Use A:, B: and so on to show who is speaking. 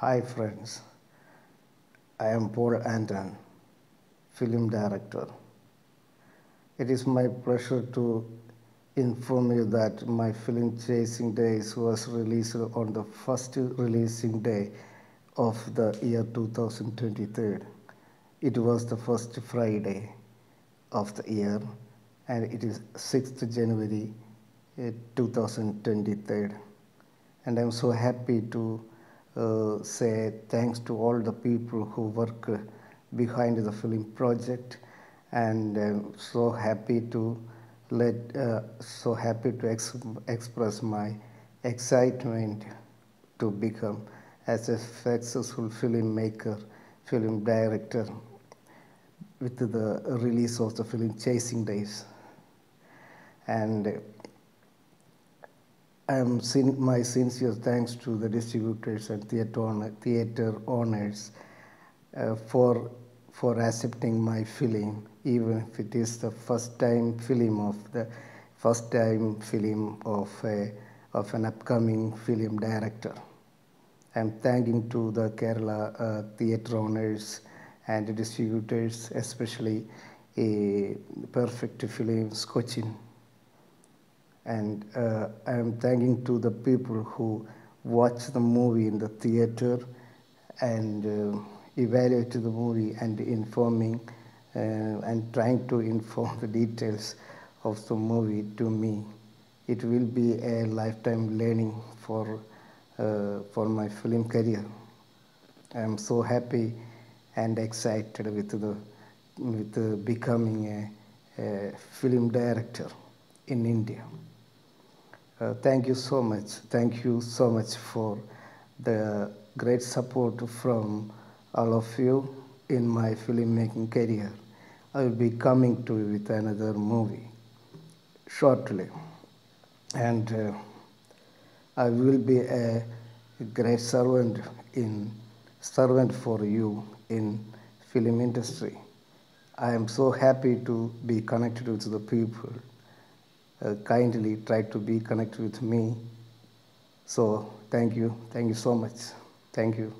A: Hi friends, I am Paul Anton, film director. It is my pleasure to inform you that my film Chasing Days was released on the first releasing day of the year 2023. It was the first Friday of the year and it is 6th January uh, 2023 and I'm so happy to uh, say thanks to all the people who work behind the film project and I'm so happy to let uh, so happy to ex- express my excitement to become as a successful filmmaker film director with the release of the film chasing days. And I am sin- my sincere thanks to the distributors and theater, owner, theater owners uh, for for accepting my film, even if it is the first time film of the first time film of a, of an upcoming film director. I am thanking to the Kerala uh, theater owners and distributors, especially a Perfect Films Cochin and uh, I am thanking to the people who watch the movie in the theater and uh, evaluate the movie and informing uh, and trying to inform the details of the movie to me. It will be a lifetime learning for uh, for my film career. I am so happy and excited with the with becoming a, a film director in India. Uh, thank you so much. Thank you so much for the great support from all of you in my filmmaking career. I will be coming to you with another movie shortly, and uh, I will be a great servant in servant for you in film industry. I am so happy to be connected with the people uh, kindly try to be connected with me. So, thank you. Thank you so much. Thank you.